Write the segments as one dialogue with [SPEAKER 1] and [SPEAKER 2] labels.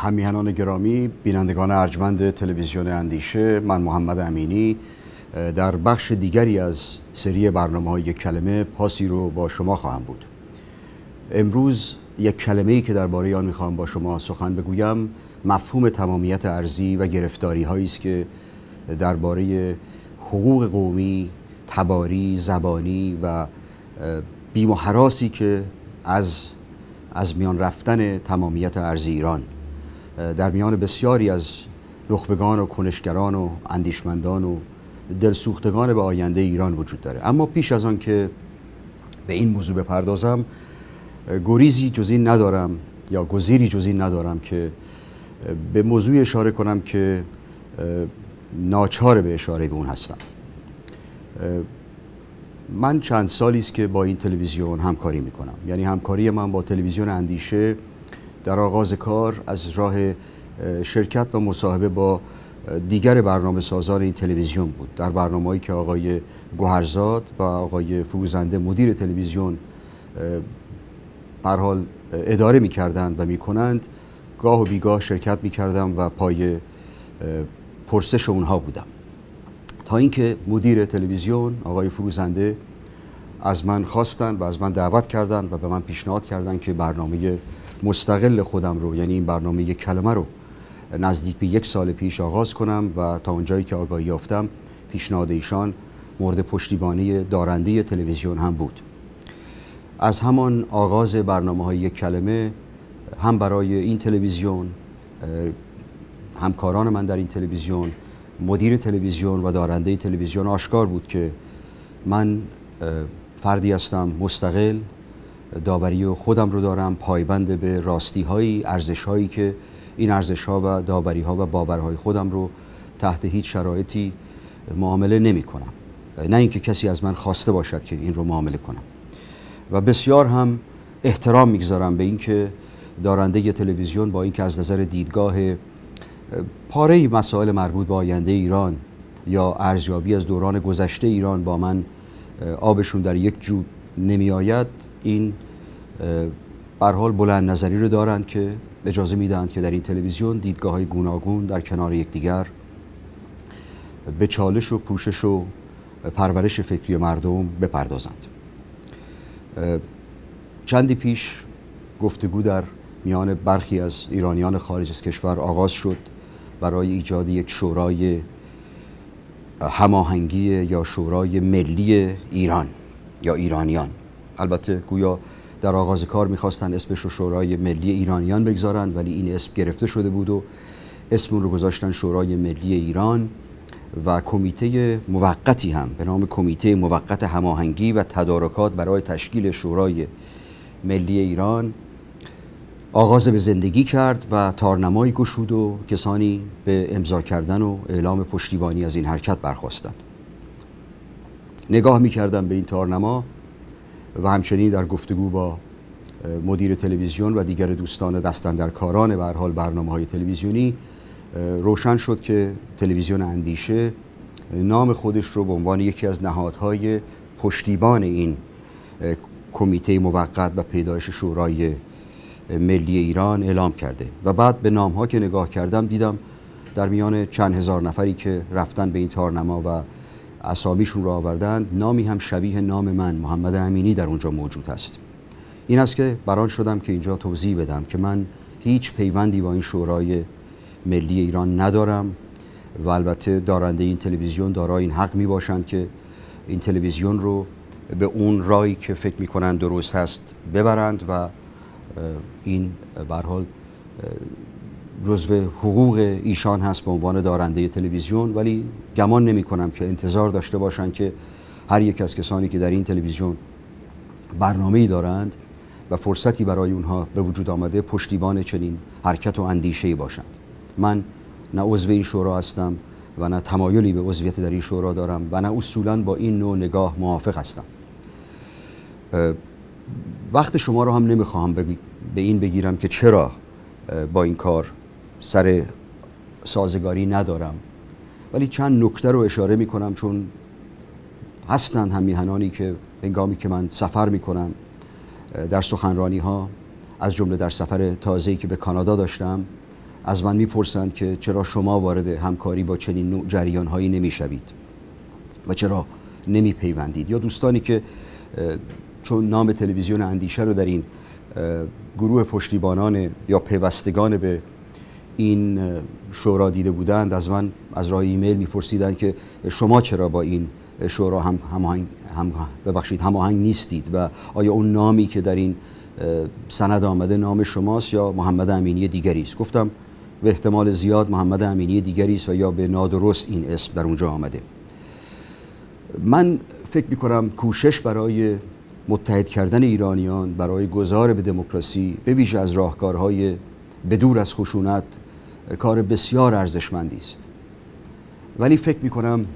[SPEAKER 1] همیهنان گرامی بینندگان ارجمند تلویزیون اندیشه من محمد امینی در بخش دیگری از سری برنامه های کلمه پاسی رو با شما خواهم بود. امروز یک کلمه ای که درباره آن می‌خواهم با شما سخن بگویم مفهوم تمامیت ارزی و گرفتاری هایی است که درباره حقوق قومی تباری زبانی و بیم که از از میان رفتن تمامیت ارزی ایران در میان بسیاری از نخبگان و کنشگران و اندیشمندان و دلسوختگان به آینده ایران وجود داره. اما پیش از آن که به این موضوع بپردازم گریزی جز ندارم یا گزیری جز ندارم که به موضوع اشاره کنم که ناچار به اشاره به اون هستم. من چند سالی است که با این تلویزیون همکاری می‌کنم. یعنی همکاری من با تلویزیون اندیشه در آغاز کار از راه شرکت و مصاحبه با دیگر برنامه سازان این تلویزیون بود. در برنامه‌ای که آقای گوهرزاد و آقای فروزنده مدیر تلویزیون حال اداره می‌کردند و می‌کنند گاه و بیگاه شرکت می‌کردم و پای پرسش اونها بودم. تا اینکه مدیر تلویزیون آقای فروزنده از من خواستند و از من دعوت کردند و به من پیشنهاد کردند که برنامه مستقل خودم رو یعنی این برنامه یک کلمه رو نزدیک به یک سال پیش آغاز کنم و تا اونجایی که آگاهی یافتم پیشنهاد ایشان مورد پشتیبانی دارنده تلویزیون هم بود. از همان آغاز برنامه های یک کلمه هم برای این تلویزیون همکاران من در این تلویزیون مدیر تلویزیون و دارنده تلویزیون آشکار بود که من فردی هستم مستقل داوری خودم رو دارم پایبند به راستی هایی ارزش هایی که این ارزش ها و داوری ها و باورهای خودم رو تحت هیچ شرایطی معامله نمی کنم. نه اینکه کسی از من خواسته باشد که این رو معامله کنم. و بسیار هم احترام می‌گذارم به اینکه دارنده تلویزیون با اینکه از نظر دیدگاه پاره مسائل مربوط به آینده ایران یا ارزیابی از دوران گذشته ایران با من آبشون در یک جو نمی آید این بر حال بلند نظری رو دارند که اجازه می‌دهند که در این تلویزیون دیدگاه های گوناگون در کنار یکدیگر به چالش و پوشش و پرورش فکری مردم بپردازند. چندی پیش گفتگو در میان برخی از ایرانیان خارج از کشور آغاز شد برای ایجاد یک شورای هماهنگی یا شورای ملی ایران یا ایرانیان. البته گویا در آغاز کار می‌خواستن اسمش رو شورای ملی ایرانیان بگذارند ولی این اسم گرفته شده بود و اسم رو گذاشتن شورای ملی ایران و کمیته موقتی هم به نام کمیته موقت هماهنگی و تدارکات برای تشکیل شورای ملی ایران آغاز به زندگی کرد و تارنمایی گشود و کسانی به امضا کردن و اعلام پشتیبانی از این حرکت برخواستند. نگاه می کردم به این تارنما و همچنین در گفتگو با مدیر تلویزیون و دیگر دوستان دستن در کاران به حال برنامه های تلویزیونی روشن شد که تلویزیون اندیشه نام خودش رو به عنوان یکی از نهادهای پشتیبان این کمیته موقت و پیدایش شورای ملی ایران اعلام کرده. و بعد به نام ها که نگاه کردم دیدم در میان چند هزار نفری که رفتن به این تارنما و اسامیشون رو آوردند. نامی هم شبیه نام من محمد امینی در اونجا موجود است. این است که بران شدم که اینجا توضیح بدم که من هیچ پیوندی با این شورای ملی ایران ندارم و البته دارنده این تلویزیون دارای این حق می باشند که این تلویزیون رو به اون رایی که فکر می کنند درست هست ببرند و این به حال جزو حقوق ایشان هست به عنوان دارنده تلویزیون ولی گمان نمی کنم که انتظار داشته باشند که هر یک از کسانی که در این تلویزیون برنامه ای دارند و فرصتی برای اونها به وجود آمده پشتیبان چنین حرکت و اندیشه ای باشند. من نه عضو این شورا هستم و نه تمایلی به عضویت در این شورا دارم و نه اصولا با این نوع نگاه موافق هستم. وقت شما رو هم نمی‌خواهم به این بگیرم که چرا با این کار سر سازگاری ندارم. ولی چند نکته رو اشاره می‌کنم چون هستند هم میهنانی که هنگامی که من سفر می‌کنم در سخنرانی ها از جمله در سفر تازه‌ای که به کانادا داشتم از من می‌پرسند که چرا شما وارد همکاری با چنین نوع جریان هایی نمی‌شوید و چرا نمیپیوندید؟ یا دوستانی که چون نام تلویزیون اندیشه رو در این گروه پشتیبانان یا پیوستگان به این شورا دیده بودند از من از راه ایمیل میپرسیدند که شما چرا با این شورا هم هماهنگ هم ببخشید هماهنگ نیستید و آیا اون نامی که در این سند آمده نام شماست یا محمد امینی دیگری است؟ گفتم به احتمال زیاد محمد امینی دیگری است و یا به نادرست این اسم در اونجا آمده. من فکر می کنم کوشش برای متحد کردن ایرانیان برای گذار به دموکراسی به ویژه از راهکارهای بدور از خشونت کار بسیار ارزشمندی است. ولی فکر می کنم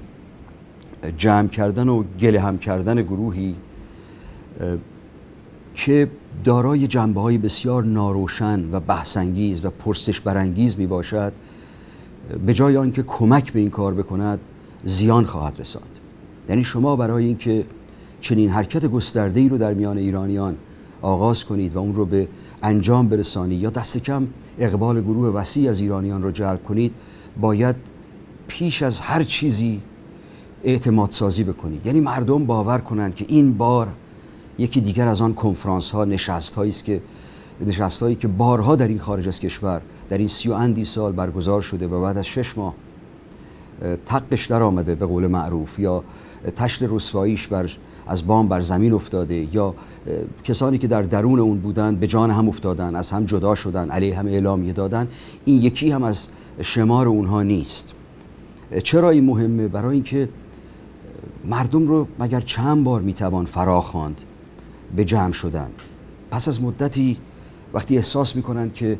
[SPEAKER 1] جمع کردن و گله هم کردن گروهی که دارای جنبه های بسیار ناروشن و بحثانگیز و پرسش برانگیز می باشد به جای آنکه کمک به این کار بکند زیان خواهد رساند. یعنی شما برای اینکه چنین حرکت گسترده ای رو در میان ایرانیان آغاز کنید و اون رو به انجام برسانید. یا دست کم اقبال گروه وسیع از ایرانیان رو جلب کنید. باید پیش از هر چیزی اعتماد سازی بکنید. یعنی مردم باور کنند که این بار یکی دیگر از آن کنفرانس ها نشست هایی است که نشست هایی که بارها در این خارج از کشور در این سی و اندی سال برگزار شده و بعد از شش ماه تقش در آمده به قول معروف یا تشت رسواییش بر از بام بر زمین افتاده یا کسانی که در درون اون بودند به جان هم افتادن از هم جدا شدن علیه هم اعلامیه دادن این یکی هم از شمار اونها نیست. چرا این مهمه؟ برای اینکه مردم رو مگر چند بار می‌توان فرا خواند به جمع شدن؟ پس از مدتی وقتی احساس می‌کنند که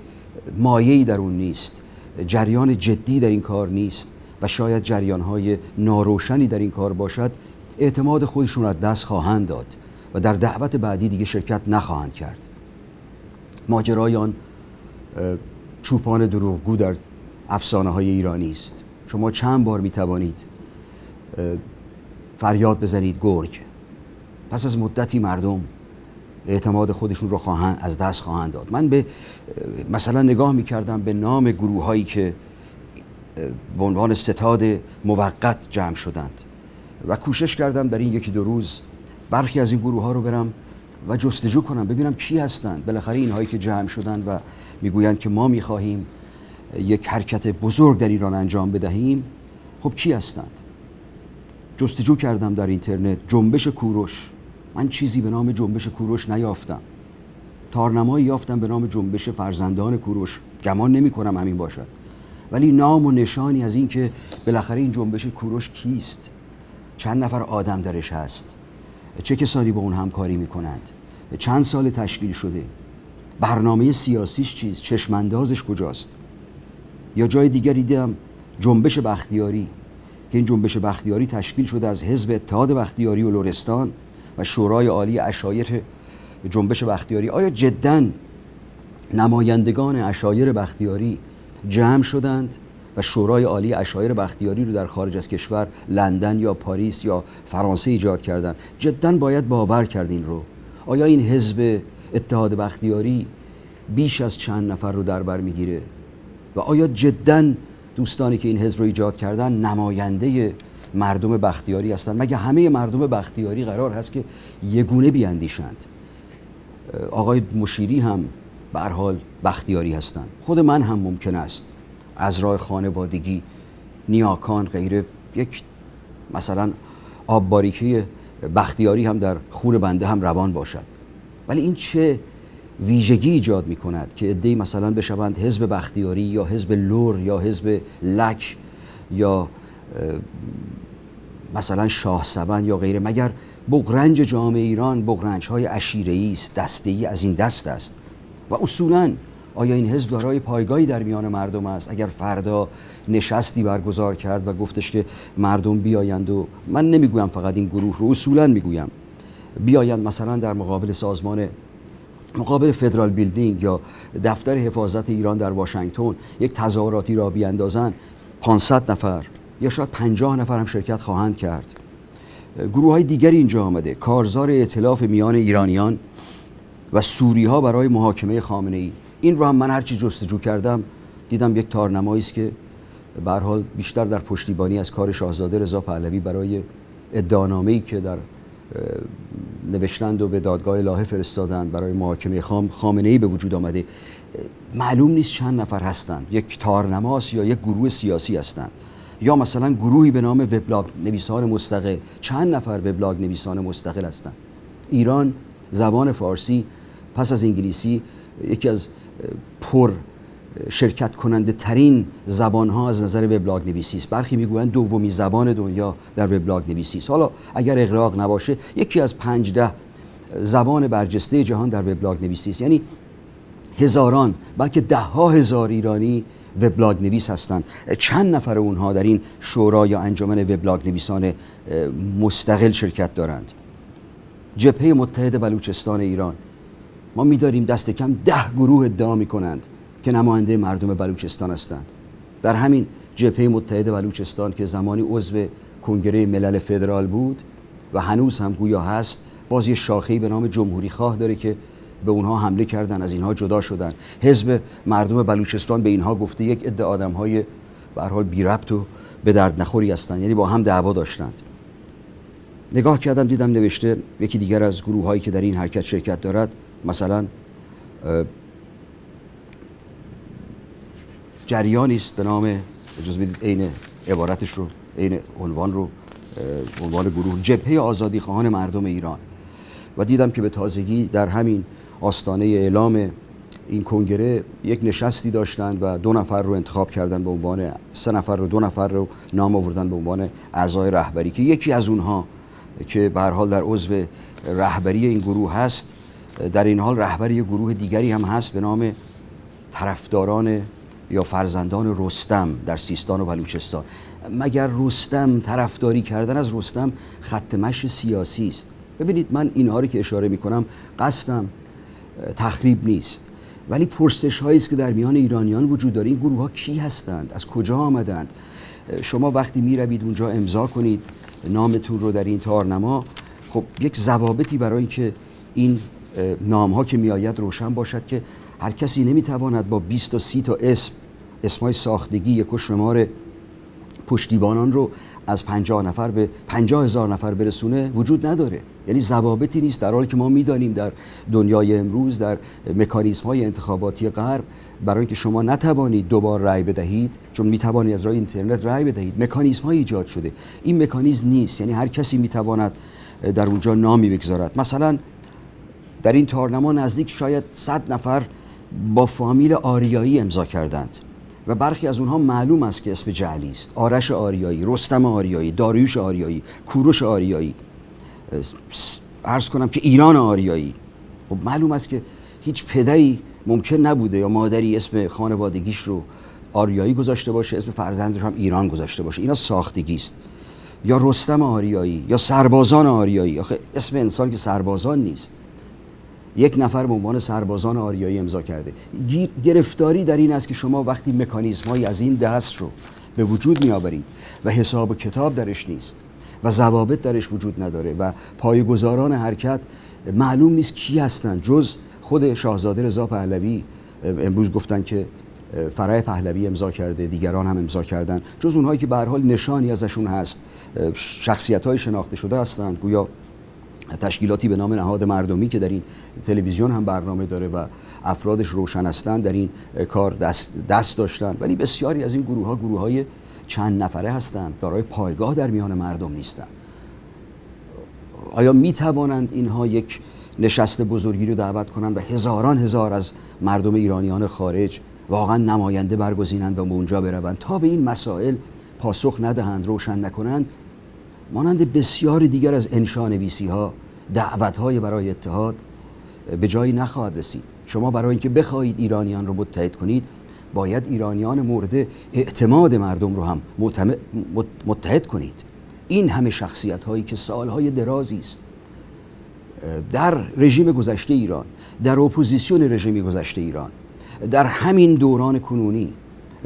[SPEAKER 1] مایه‌ای در اون نیست جریان جدی در این کار نیست و شاید جریان های ناروشنی در این کار باشد اعتماد خودشون را دست خواهند داد و در دعوت بعدی دیگه شرکت نخواهند کرد. ماجرای آن چوپان دروغگو در افسانه های ایرانی است. شما چند بار می توانید فریاد بزنید گرگ. پس از مدتی مردم اعتماد خودشون رو خواهند از دست خواهند داد. من به مثلا نگاه می کردم به نام گروه هایی که به عنوان ستاد موقت جمع شدند. و کوشش کردم در این یکی دو روز برخی از این گروه ها رو برم و جستجو کنم ببینم کی هستند بالاخره اینهایی که جمع شدند و می‌گویند که ما می‌خواهیم یک حرکت بزرگ در ایران انجام بدهیم خب کی هستند؟ جستجو کردم در اینترنت جنبش کوروش. من چیزی به نام جنبش کوروش نیافتم. تارنمایی یافتم به نام جنبش فرزندان کوروش. گمان نمی کنم همین باشد. ولی نام و نشانی از این که بالاخره این جنبش کوروش کیست؟ چند نفر آدم درش هست. چه کسانی با اون همکاری می‌کنند؟ چند سال تشکیل شده؟ برنامه سیاسیش چیست چشماندازش کجاست؟ یا جای دیگری دیدم جنبش بختیاری که این جنبش بختیاری تشکیل شده از حزب اتحاد بختیاری و لورستان و شورای عالی اشایر جنبش بختیاری. آیا جدا نمایندگان اشایر بختیاری جمع شدند؟ و شورای عالی اشایر بختیاری رو در خارج از کشور لندن یا پاریس یا فرانسه ایجاد کردند جدا باید باور کرد این رو. آیا این حزب اتحاد بختیاری بیش از چند نفر رو در بر می‌گیره؟ و آیا جدا دوستانی که این حزب رو ایجاد کردن نماینده مردم بختیاری هستند مگه همه مردم بختیاری قرار هست که یگونه بیاندیشند؟ آقای مشیری هم به حال بختیاری هستند خود من هم ممکن است از راه خانوادگی نیاکان غیره. یک مثلا آب باریکی بختیاری هم در خون بنده هم روان باشد. ولی این چه ویژگی ایجاد می کند که ادهی مثلا بشوند حزب بختیاری یا حزب لور یا حزب لک یا مثلا شاه سبن یا غیره. مگر بغرنج جامعه ایران بغرنج های اشیره است دسته ای از این دست است؟ و اصولا آیا این حزب دارای پایگاهی در میان مردم است؟ اگر فردا نشستی برگزار کرد و گفتش که مردم بیایند و من نمی‌گویم فقط این گروه رو اصولا می‌گویم. بیایند مثلا در مقابل سازمان مقابل فدرال بیلدینگ یا دفتر حفاظت ایران در واشنگتن یک تظاهراتی را بیاندازن 500 نفر یا شاید 50 نفر هم شرکت خواهند کرد. گروه های دیگری اینجا آمده کارزار اطلاف میان ایرانیان و سوری ها برای محاکمه خامنه ای این رو هم من هرچی جستجو کردم دیدم یک تارنمایی است که به حال بیشتر در پشتیبانی از کار شاهزاده رضا پهلوی برای ادعانامه‌ای که در نوشتند و به دادگاه الهه فرستادند برای محاکمه خام خامنه ای به وجود آمده. معلوم نیست چند نفر هستند. یک تارنماس یا یک گروه سیاسی هستند. یا مثلا گروهی به نام وبلاگ نویسان مستقل. چند نفر وبلاگ نویسان مستقل هستند؟ ایران زبان فارسی پس از انگلیسی یکی از پر شرکت کننده ترین زبان ها از نظر وبلاگ نویسی است. برخی می‌گویند دومی زبان دنیا در وبلاگ نویسی است. حالا اگر اغراق نباشه یکی از پنج ده زبان برجسته جهان در وبلاگ نویسی است. یعنی هزاران بلکه ده ها هزار ایرانی وبلاگ نویس هستند. چند نفر اونها در این شورا یا انجمن وبلاگ نویسان مستقل شرکت دارند؟ جبهه متحد بلوچستان ایران. ما میداریم دست کم ده گروه ادعا می کنند که نماینده مردم بلوچستان هستند. در همین جبهه متحد بلوچستان که زمانی عضو کنگره ملل فدرال بود و هنوز هم گویا هست باز یه شاخه‌ای به نام جمهوری خواه داره که به اونها حمله کردن از اینها جدا شدن. حزب مردم بلوچستان به اینها گفته یک عده آدم‌های به حال بی ربط و به درد نخوری هستند یعنی با هم دعوا داشتند. نگاه کردم دیدم نوشته یکی دیگر از گروه هایی که در این حرکت شرکت دارد مثلا جریانی است به نام اجازه بدید عین عبارتش رو عین عنوان رو عنوان گروه جبهه آزادی خواهان مردم ایران. و دیدم که به تازگی در همین آستانه اعلام این کنگره یک نشستی داشتند و دو نفر رو انتخاب کردن به عنوان سه نفر رو دو نفر رو نام آوردن به عنوان اعضای رهبری که یکی از اونها که به حال در عضو رهبری این گروه هست در این حال رهبری گروه دیگری هم هست به نام طرفداران یا فرزندان رستم در سیستان و بلوچستان. مگر رستم طرفداری کردن از رستم خط مش سیاسی است؟ ببینید من اینها رو که اشاره می کنم قصدم تخریب نیست. ولی پرسش هایی است که در میان ایرانیان وجود داره. این گروه ها کی هستند؟ از کجا آمدند؟ شما وقتی می روید اونجا امضا کنید. نامتون رو در این تارنما. خب یک ضوابطی برای اینکه این نام ها که میآید روشن باشد که هر کسی نمی‌تواند با 20 تا 30 تا اسم اسمای ساختگی یک و شمار پشتیبانان رو از 50 نفر به 50 هزار نفر برسونه وجود نداره. یعنی ضوابطی نیست در حالی که ما می‌دانیم در دنیای امروز در مکانیزم های انتخاباتی غرب برای اینکه شما نتوانید دوبار رأی بدهید چون می‌توانید از راه اینترنت رأی بدهید مکانیزم های ایجاد شده. این مکانیزم نیست. یعنی هر کسی می‌تواند در اونجا نامی بگذارد. مثلا در این تارنما نزدیک شاید 100 نفر با فامیل آریایی امضا کردند و برخی از اونها معلوم است که اسم جعلی است. آرش آریایی رستم آریایی داریوش آریایی کوروش آریایی عرض کنم که ایران آریایی. خب معلوم است که هیچ پدری ممکن نبوده یا مادری اسم خانوادگیش رو آریایی گذاشته باشه اسم فرزندش هم ایران گذاشته باشه. اینا ساختگی است. یا رستم آریایی یا سربازان آریایی. آخه اسم انسان که سربازان نیست. یک نفر به عنوان سربازان آریایی امضا کرده. گرفتاری در این است که شما وقتی مکانیزم از این دست رو به وجود میآورید و حساب و کتاب درش نیست و ضوابط درش وجود نداره و پایگزاران حرکت معلوم نیست کی هستند جز خود شاهزاده رضا پهلوی امروز گفتن که فرای پهلوی امضا کرده دیگران هم امضا کردن. جز اونهایی که به حال نشانی ازشون هست شخصیت های شناخته شده هستند گویا تشکیلاتی به نام نهاد مردمی که در این تلویزیون هم برنامه داره و افرادش روشن هستند در این کار دست, دست داشتن. ولی بسیاری از این گروه ها گروه های چند نفره هستند دارای پایگاه در میان مردم نیستند آیا می توانند اینها یک نشست بزرگی رو دعوت کنند و هزاران هزار از مردم ایرانیان خارج واقعا نماینده برگزینند و اونجا بروند؟ تا به این مسائل پاسخ ندهند روشن نکنند مانند بسیار دیگر از انشانویسی ها دعوت های برای اتحاد به جایی نخواهد رسید. شما برای اینکه بخواهید ایرانیان رو متحد کنید باید ایرانیان مورد اعتماد مردم رو هم متحد کنید. این همه شخصیت هایی که سالهای درازی است. در رژیم گذشته ایران در اپوزیسیون رژیم گذشته ایران در همین دوران کنونی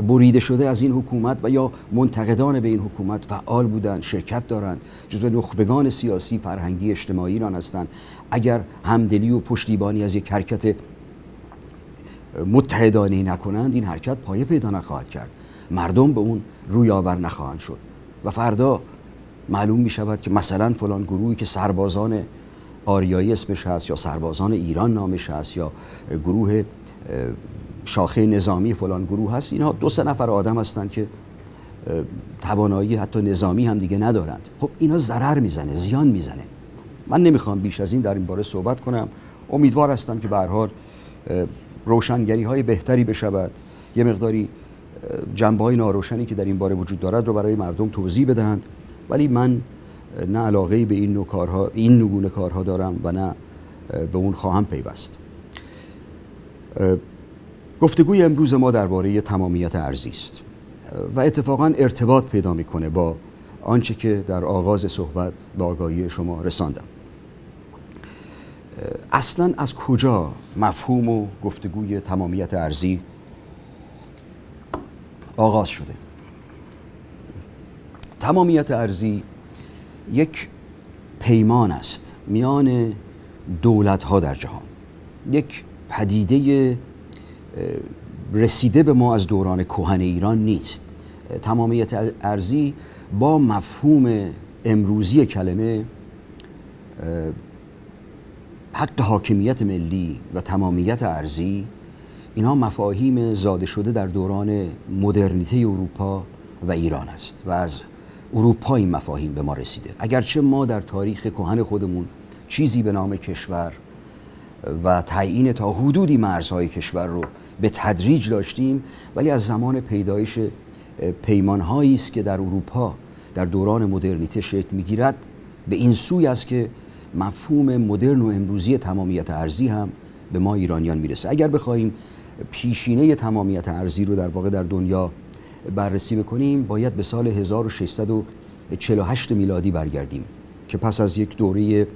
[SPEAKER 1] بریده شده از این حکومت و یا منتقدان به این حکومت فعال بودند شرکت دارند. جزو نخبگان سیاسی فرهنگی اجتماعی ایران هستند. اگر همدلی و پشتیبانی از یک حرکت متحدانه نکنند این حرکت پایه پیدا نخواهد کرد. مردم به اون روی آور نخواهند شد. و فردا معلوم می شود که مثلا فلان گروهی که سربازان آریایی اسمش هست یا سربازان ایران نامش هست یا گروه شاخه نظامی فلان گروه هست اینها دو سه نفر آدم هستند که توانایی حتی نظامی هم دیگه ندارند. خب اینا ضرر می‌زنه زیان می‌زنه. من نمی‌خوام بیش از این در این باره صحبت کنم. امیدوار هستم که به حال روشنگری های بهتری بشود. یه مقداری جنبه های ناروشنی که در این باره وجود دارد رو برای مردم توضیح بدهند. ولی من نه علاقه به این نوع کارها این نگونه کارها دارم و نه به اون خواهم پیوست. گفتگوی امروز ما درباره تمامیت ارزی است و اتفاقا ارتباط پیدا می‌کنه با آنچه که در آغاز صحبت به آگاهی شما رساندم. اصلا از کجا مفهوم و گفتگوی تمامیت ارزی آغاز شده؟ تمامیت ارزی یک پیمان است میان دولت ها در جهان. یک پدیده رسیده به ما از دوران کهن ایران نیست. تمامیت ارزی با مفهوم امروزی کلمه حق حاکمیت ملی و تمامیت ارزی اینها مفاهیم زاده شده در دوران مدرنیته اروپا و ایران است و از اروپا این مفاهیم به ما رسیده. اگرچه ما در تاریخ کهن خودمون چیزی به نام کشور و تعیین تا حدودی مرزهای کشور رو به تدریج داشتیم ولی از زمان پیدایش پیمانهایی است که در اروپا در دوران مدرنیته شکل می‌گیرد. به این سوی است که مفهوم مدرن و امروزی تمامیت ارزی هم به ما ایرانیان می‌رسه. اگر بخواهیم پیشینه تمامیت ارزی رو در واقع در دنیا بررسی بکنیم باید به سال 1648 میلادی برگردیم که پس از یک دوره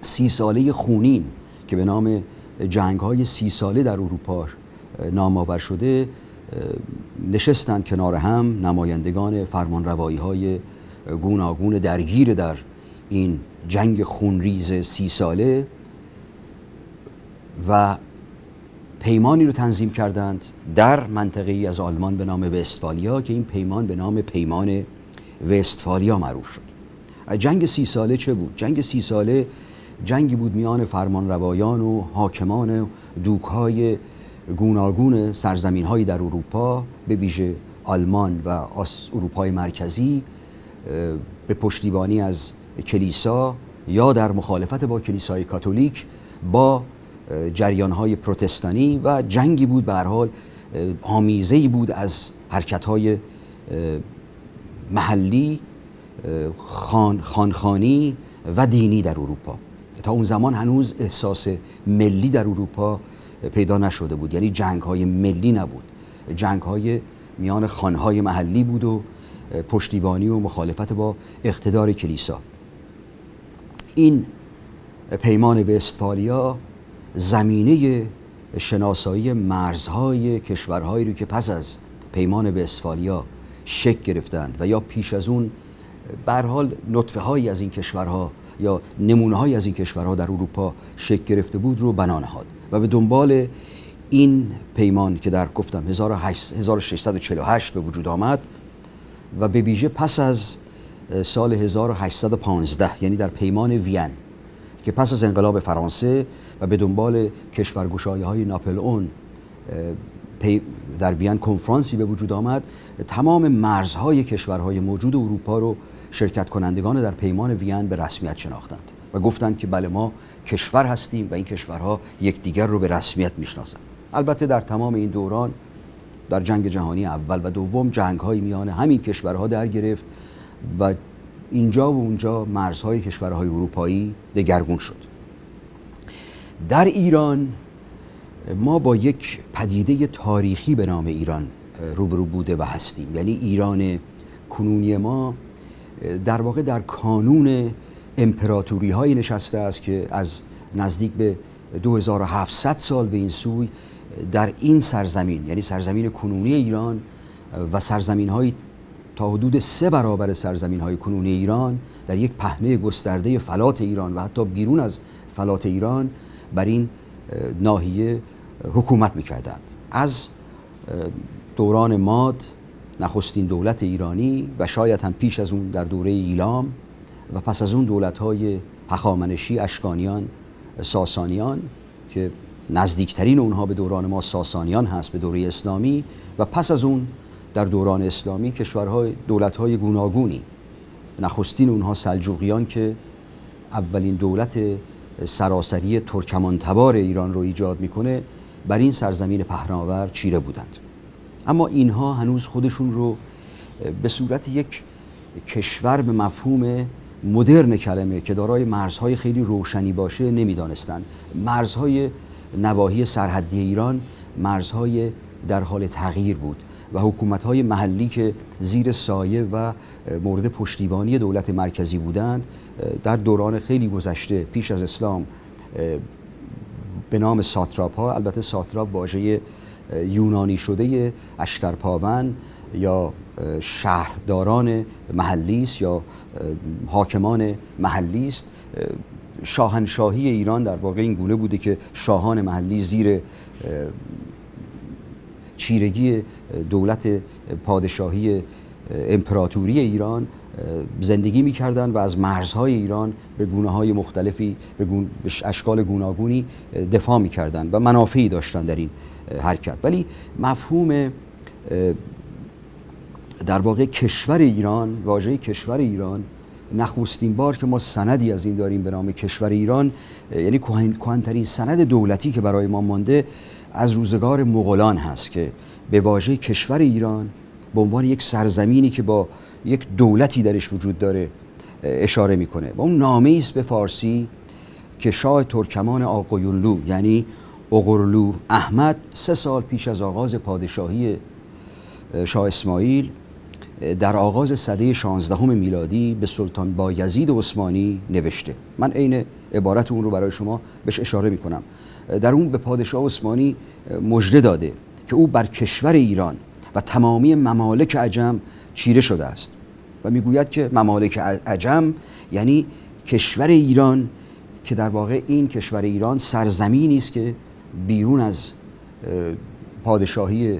[SPEAKER 1] سی ساله خونین که به نام جنگ های سی ساله در اروپا نام آور شده نشستند کنار هم نمایندگان فرمانروایی های گوناگون درگیر در این جنگ خونریز سی ساله و پیمانی رو تنظیم کردند در منطقه ای از آلمان به نام وستفالیا که این پیمان به نام پیمان وستفالیا معروف شد جنگ سی ساله چه بود؟ جنگ سی ساله جنگی بود میان فرمانروایان و حاکمان دوکهای گوناگون سرزمین هایی در اروپا به ویژه آلمان و اروپای مرکزی به پشتیبانی از کلیسا یا در مخالفت با کلیسای کاتولیک با جریان های پروتستانی و جنگی بود. به هر حال آمیزه بود از حرکت های محلی خان خانخانی و دینی در اروپا. تا اون زمان هنوز احساس ملی در اروپا پیدا نشده بود. یعنی جنگ های ملی نبود. جنگ های میان خانهای محلی بود و پشتیبانی و مخالفت با اقتدار کلیسا. این پیمان وستفالیا زمینه شناسایی مرزهای کشورهایی رو که پس از پیمان وستفالیا شک گرفتند و یا پیش از اون بر حال نطفه هایی از این کشورها یا نمونه های از این کشورها در اروپا شکل گرفته بود رو بنا نهاد و به دنبال این پیمان که در گفتم 1648 به وجود آمد و به ویژه پس از سال 1815 یعنی در پیمان وین که پس از انقلاب فرانسه و به دنبال کشورگشایی های ناپلئون در وین کنفرانسی به وجود آمد تمام مرزهای کشورهای موجود اروپا رو شرکت کنندگان در پیمان وین به رسمیت شناختند و گفتند که بله ما کشور هستیم و این کشورها یکدیگر رو به رسمیت می‌شناسند. البته در تمام این دوران در جنگ جهانی اول و دوم جنگ های میان همین کشورها در گرفت و اینجا و اونجا مرزهای کشورهای اروپایی دگرگون شد. در ایران ما با یک پدیده تاریخی به نام ایران روبرو بوده و هستیم. یعنی ایران کنونی ما در واقع در کانون امپراتوری های نشسته است که از نزدیک به 2700 سال به این سوی در این سرزمین یعنی سرزمین کنونی ایران و سرزمین های تا حدود سه برابر سرزمین های کنونی ایران در یک پهنه گسترده فلات ایران و حتی بیرون از فلات ایران بر این ناحیه حکومت می‌کردند. از دوران ماد نخستین دولت ایرانی و شاید هم پیش از اون در دوره ایلام و پس از اون دولت های اشکانیان ساسانیان که نزدیکترین اونها به دوران ما ساسانیان هست به دوره اسلامی و پس از اون در دوران اسلامی کشورهای دولتهای گوناگونی. نخستین اونها سلجوقیان که اولین دولت سراسری ترکمان تبار ایران رو ایجاد می‌کنه بر این سرزمین پهناور چیره بودند. اما اینها هنوز خودشون رو به صورت یک کشور به مفهوم مدرن کلمه که دارای مرزهای خیلی روشنی باشه نمی‌دانستند مرزهای نواحی سرحدی ایران مرزهای در حال تغییر بود و حکومت‌های محلی که زیر سایه و مورد پشتیبانی دولت مرکزی بودند در دوران خیلی گذشته پیش از اسلام به نام ساتراپ ها البته ساتراپ واژه یونانی شده اشترپاون یا شهرداران محلی است یا حاکمان محلی است شاهنشاهی ایران در واقع این گونه بوده که شاهان محلی زیر چیرگی دولت پادشاهی امپراتوری ایران زندگی می‌کردند و از مرزهای ایران به گونه های مختلفی به, اشکال گوناگونی دفاع می‌کردند و منافعی داشتند در این حرکت ولی مفهوم در واقع کشور ایران واژه کشور ایران نخستین بار که ما سندی از این داریم به نام کشور ایران یعنی کهنترین سند دولتی که برای ما مانده از روزگار مغولان هست که به واژه کشور ایران به عنوان یک سرزمینی که با یک دولتی درش وجود داره اشاره می‌کنه. و اون نامه است به فارسی که شاه ترکمان آقایونلو یعنی اغرلو احمد سه سال پیش از آغاز پادشاهی شاه اسماعیل در آغاز سده 16 میلادی به سلطان بایزید عثمانی نوشته. من عین عبارت اون رو برای شما بهش اشاره می‌کنم. در اون به پادشاه عثمانی مژده داده که او بر کشور ایران و تمامی ممالک عجم چیره شده است و می‌گوید که ممالک عجم یعنی کشور ایران که در واقع این کشور ایران سرزمینی است که بیرون از پادشاهی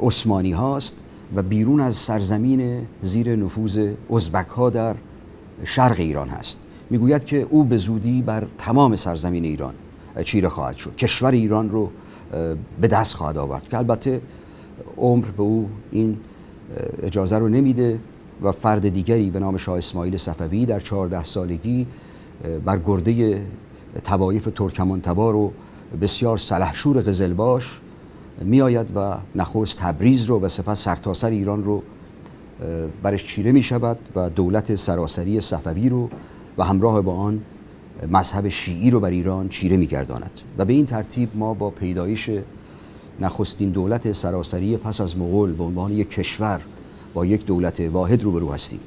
[SPEAKER 1] عثمانی هاست و بیرون از سرزمین زیر نفوذ ازبک ها در شرق ایران هست. می‌گوید که او به زودی بر تمام سرزمین ایران چیره خواهد شد. کشور ایران رو به دست خواهد آورد که البته عمر به او این اجازه رو نمیده و فرد دیگری به نام شاه اسماعیل صفوی در چهارده سالگی بر گرده توایف ترکمان تبار و بسیار سلحشور قزلباش می آید و نخست تبریز رو و سپس سرتاسر ایران رو برش چیره می شود و دولت سراسری صفوی رو و همراه با آن مذهب شیعی رو بر ایران چیره می گرداند و به این ترتیب ما با پیدایش نخستین دولت سراسری پس از مغول به عنوان یک کشور با یک دولت واحد روبرو هستیم.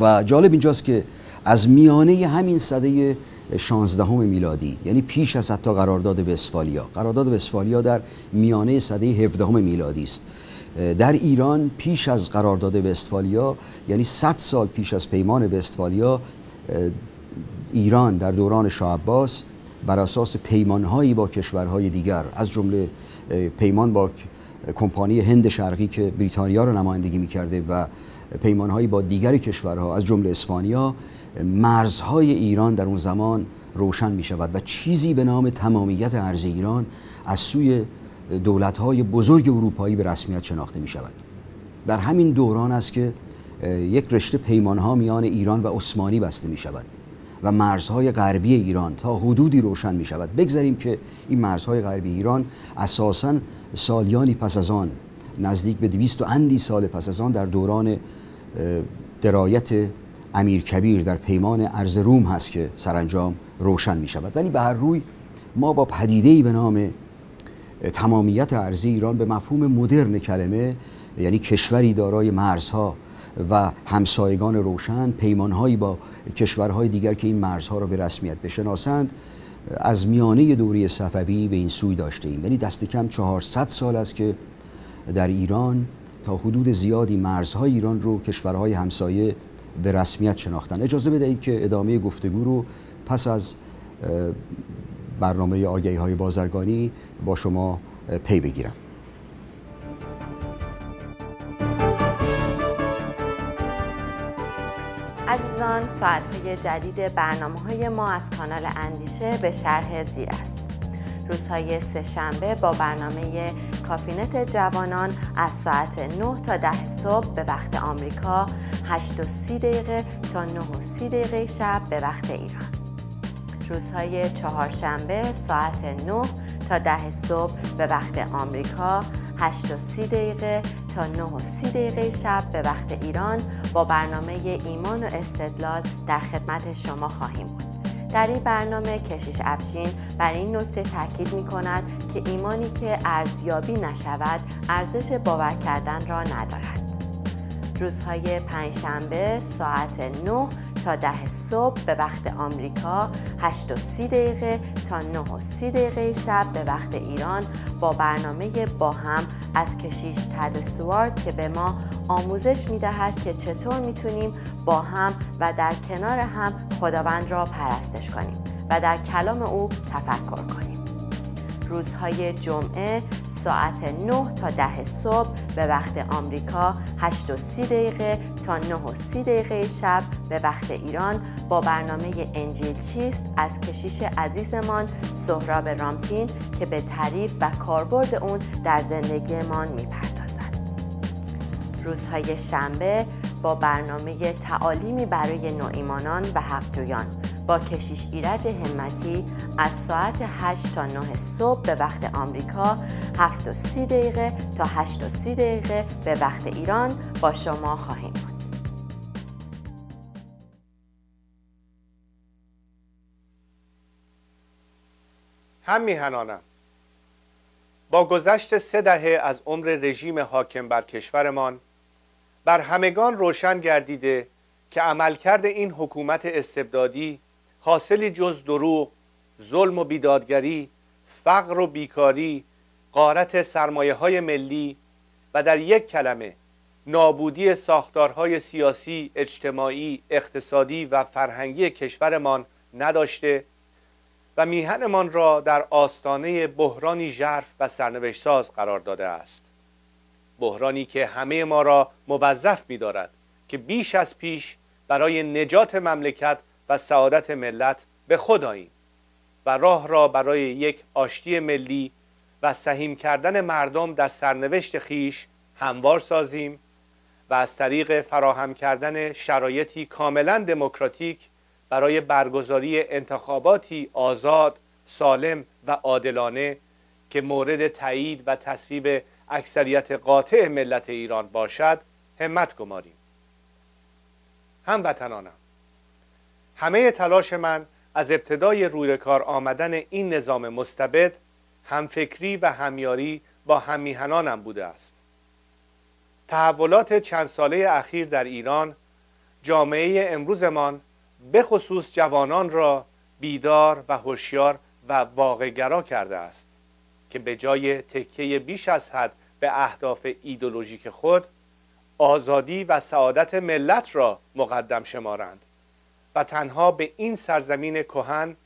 [SPEAKER 1] و جالب اینجاست که از میانه همین صده 16 میلادی یعنی پیش از حتی قرارداد وستفالیا قرارداد وستفالیا در میانه صده 17 میلادی است. در ایران پیش از قرارداد وستفالیا یعنی 100 سال پیش از پیمان وستفالیا ایران در دوران شاه عباس بر اساس پیمانهایی با کشورهای دیگر از جمله پیمان با کمپانی هند شرقی که بریتانیا رو نمایندگی می‌کرده و پیمانهایی با دیگر کشورها از جمله اسپانیا مرزهای ایران در اون زمان روشن می شود و چیزی به نام تمامیت ارز ایران از سوی دولتهای بزرگ اروپایی به رسمیت شناخته می شود در همین دوران است که یک رشته پیمانها میان ایران و عثمانی بسته می شود و مرزهای غربی ایران تا حدودی روشن می شود بگذاریم که این مرزهای غربی ایران اساسا سالیانی پس از آن نزدیک به دویست و اندی سال پس از آن در دوران درایت امیر کبیر در پیمان ارز روم هست که سرانجام روشن می شود ولی به هر روی ما با پدیدهی به نام تمامیت ارزی ایران به مفهوم مدرن کلمه یعنی کشوری دارای مرزها و همسایگان روشن پیمانهایی با کشورهای دیگر که این مرزها را به رسمیت بشناسند از میانه دوری صفوی به این سوی داشته ایم. یعنی دست کم 400 سال است که در ایران تا حدود زیادی مرزهای ایران رو کشورهای همسایه به رسمیت شناختن. اجازه بدهید که ادامه گفتگو رو پس از برنامه آگهی های بازرگانی با شما پی بگیرم.
[SPEAKER 2] عزیزان ساعت های جدید برنامه های ما از کانال اندیشه به شرح زیر است. روزهای سهشنبه با برنامه کافینت جوانان از ساعت 9 تا 10 صبح به وقت آمریکا 8 و 30 دقیقه تا 9 و 30 دقیقه شب به وقت ایران روزهای چهارشنبه ساعت 9 تا 10 صبح به وقت آمریکا 8 و 30 دقیقه تا 9 و 30 دقیقه شب به وقت ایران با برنامه ایمان و استدلال در خدمت شما خواهیم بود. در این برنامه کشیش افشین بر این نکته تاکید می کند که ایمانی که ارزیابی نشود ارزش باور کردن را ندارد. روزهای پنجشنبه ساعت 9 تا ده صبح به وقت آمریکا 8 و 30 دقیقه تا 9 و 30 دقیقه شب به وقت ایران با برنامه با هم از کشیش تد سوارد که به ما آموزش می دهد که چطور می‌تونیم با هم و در کنار هم خداوند را پرستش کنیم و در کلام او تفکر کنیم. روزهای جمعه ساعت 9 تا 10 صبح به وقت آمریکا 8 و 30 دقیقه تا 9 و 30 دقیقه شب به وقت ایران با برنامه انجیل چیست از کشیش عزیزمان سهراب رامتین که به تعریف و کاربرد اون در زندگیمان می‌پردازد. روزهای شنبه با برنامه تعالیمی برای نوعیمانان و حقجویان با کشیش ایرج همتی از ساعت 8 تا 9 صبح به وقت آمریکا 7 و 30 دقیقه تا 8 و 30 دقیقه به وقت ایران با شما خواهیم بود.
[SPEAKER 3] هم میهنانم با گذشت سه دهه از عمر رژیم حاکم بر کشورمان بر همگان روشن گردیده که عملکرد این حکومت استبدادی حاصلی جز دروغ ظلم و بیدادگری فقر و بیکاری قارت سرمایه های ملی و در یک کلمه نابودی ساختارهای سیاسی، اجتماعی، اقتصادی و فرهنگی کشورمان نداشته و میهنمان را در آستانه بحرانی ژرف و سرنوشت ساز قرار داده است. بحرانی که همه ما را موظف می دارد که بیش از پیش برای نجات مملکت و سعادت ملت به خود آییم و راه را برای یک آشتی ملی و سهیم کردن مردم در سرنوشت خیش هموار سازیم و از طریق فراهم کردن شرایطی کاملا دموکراتیک برای برگزاری انتخاباتی آزاد، سالم و عادلانه که مورد تایید و تصویب اکثریت قاطع ملت ایران باشد همت گماریم. هموطنانم همه تلاش من از ابتدای روی کار آمدن این نظام مستبد همفکری و همیاری با همیهنانم بوده است. تحولات چند ساله اخیر در ایران جامعه امروزمان به خصوص جوانان را بیدار و هوشیار و واقعگرا کرده است که به جای تکیه بیش از حد به اهداف ایدولوژیک خود آزادی و سعادت ملت را مقدم شمارند. و تنها به این سرزمین کهن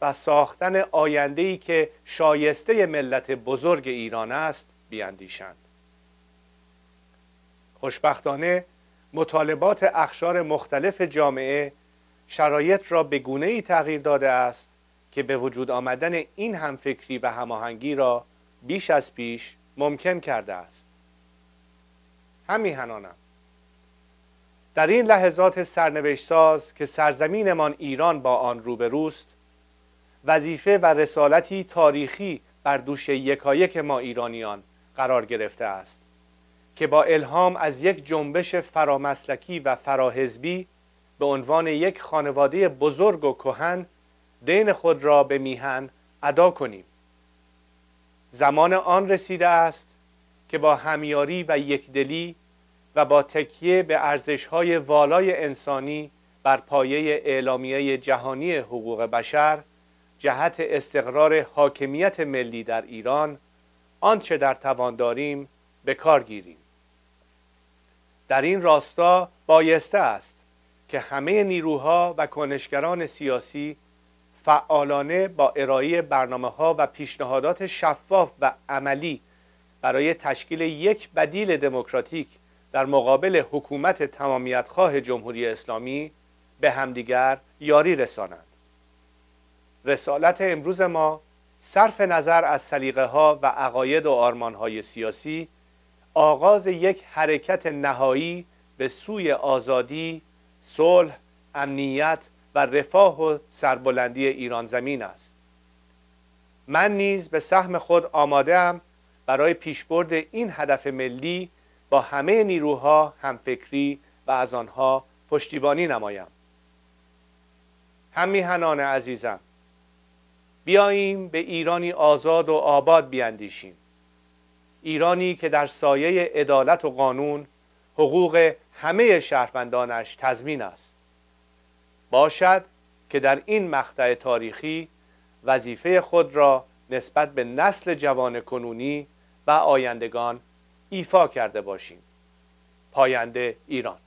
[SPEAKER 3] و ساختن آینده‌ای که شایسته ملت بزرگ ایران است بیاندیشند. خوشبختانه مطالبات اخشار مختلف جامعه شرایط را به گونه ای تغییر داده است که به وجود آمدن این همفکری و هماهنگی را بیش از پیش ممکن کرده است. همیهنانم در این لحظات سرنوشت ساز که سرزمینمان ایران با آن روبروست وظیفه و رسالتی تاریخی بر دوش یکایک ما ایرانیان قرار گرفته است که با الهام از یک جنبش فرامسلکی و فراحزبی به عنوان یک خانواده بزرگ و کهن دین خود را به میهن ادا کنیم. زمان آن رسیده است که با همیاری و یکدلی و با تکیه به ارزش‌های والای انسانی بر پایه اعلامیه جهانی حقوق بشر جهت استقرار حاکمیت ملی در ایران آنچه در توان داریم به کار گیریم. در این راستا بایسته است که همه نیروها و کنشگران سیاسی فعالانه با ارائه برنامه ها و پیشنهادات شفاف و عملی برای تشکیل یک بدیل دموکراتیک در مقابل حکومت تمامیت خواه جمهوری اسلامی به همدیگر یاری رسانند. رسالت امروز ما صرف نظر از سلیقه ها و عقاید و آرمان های سیاسی آغاز یک حرکت نهایی به سوی آزادی، صلح، امنیت و رفاه و سربلندی ایران زمین است. من نیز به سهم خود آماده برای پیشبرد این هدف ملی با همه نیروها همفکری و از آنها پشتیبانی نمایم. همیهنان عزیزم بیاییم به ایرانی آزاد و آباد بیاندیشیم ایرانی که در سایه عدالت و قانون حقوق همه شهروندانش تضمین است. باشد که در این مقطع تاریخی وظیفه خود را نسبت به نسل جوان کنونی و آیندگان ایفا کرده باشیم. پاینده ایران.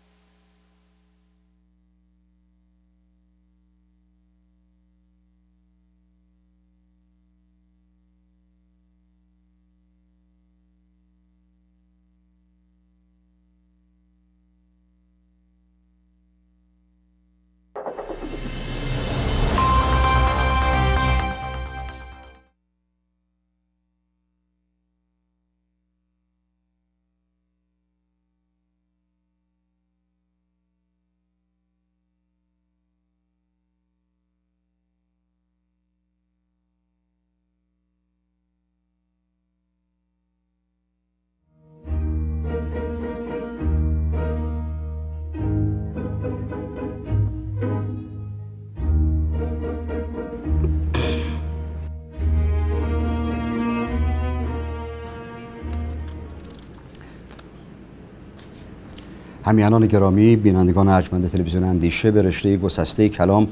[SPEAKER 1] همیانان گرامی بینندگان ارجمند تلویزیون اندیشه به رشته گسسته کلام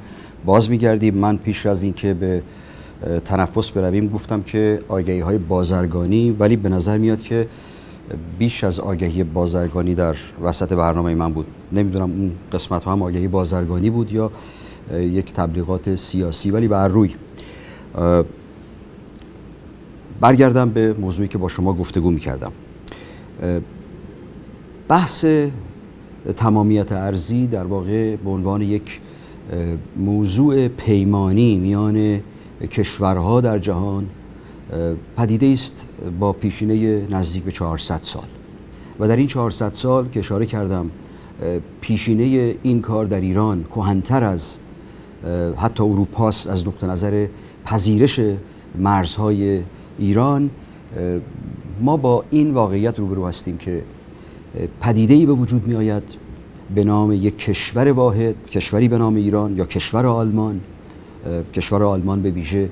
[SPEAKER 1] باز میگردیم. من پیش از اینکه به تنفس برویم گفتم که آگهی های بازرگانی ولی به نظر میاد که بیش از آگهی بازرگانی در وسط برنامه من بود. نمی‌دونم اون قسمت ها هم آگهی بازرگانی بود یا یک تبلیغات سیاسی ولی بر روی برگردم به موضوعی که با شما گفتگو می‌کردم. بحث تمامیت ارزی در واقع به عنوان یک موضوع پیمانی میان کشورها در جهان پدیده است با پیشینه نزدیک به 400 سال. و در این 400 سال که اشاره کردم پیشینه این کار در ایران کهنتر از حتی اروپاست از نقطه نظر پذیرش مرزهای ایران. ما با این واقعیت روبرو هستیم که پدیده به وجود می آید به نام یک کشور واحد کشوری به نام ایران یا کشور آلمان. کشور آلمان به ویژه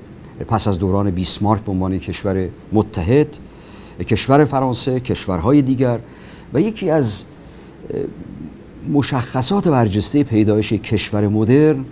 [SPEAKER 1] پس از دوران بیسمارک به عنوان کشور متحد کشور فرانسه کشورهای دیگر و یکی از مشخصات برجسته پیدایش کشور مدرن